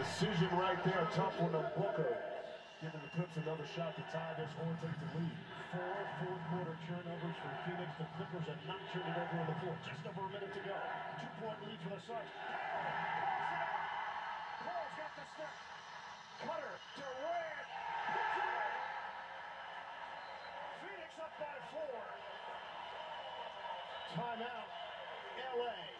Decision right there, tough one on Booker. Giving the Clips another shot to tie this or take the lead. Four fourth quarter turnovers for Phoenix. The Clippers have not turned it over on the floor. Just over a minute to go. Two point lead for the Suns. Paul's got the step. Cutter, Durant. Phoenix up by four. Timeout, LA.